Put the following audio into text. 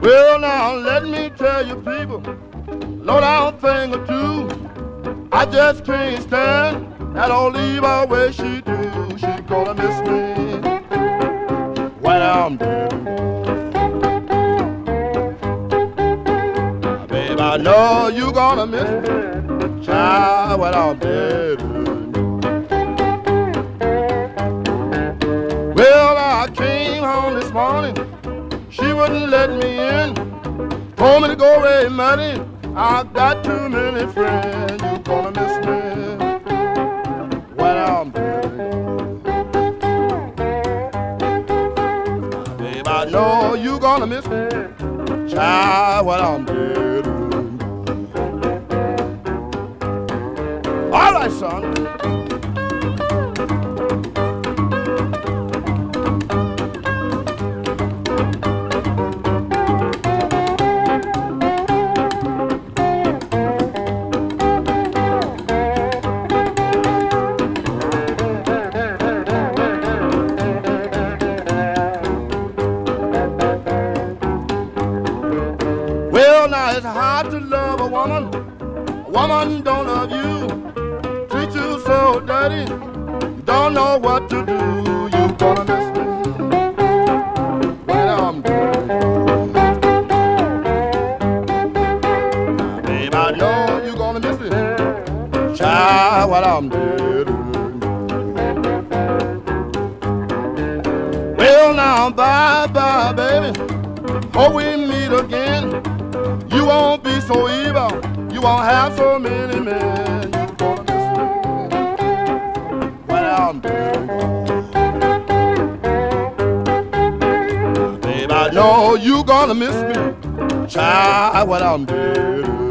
Well, now let me tell you, people, low down thing or two. I just can't stand that old her way she do. She gonna miss me when I'm dead. Babe, I know you gonna miss me, child, when I'm dead. Well, I came home this morning. She wouldn't let me in. Told me to go away, money. I've got too many friends. You're gonna miss me when I'm dead. Babe, I know you're gonna miss me, child, when I'm dead. All right, son. It's hard to love a woman. A woman don't love you. Treat you so dirty. Don't know what to do. You gonna miss me when I'm dead. I know you gonna miss me. Child, when I'm dead. Well, now, bye bye, baby. Hope we meet again. Won't be so evil. You won't have so many men. You gonna miss me when I'm dead. Babe, I know you're gonna miss me, child, when I'm dead.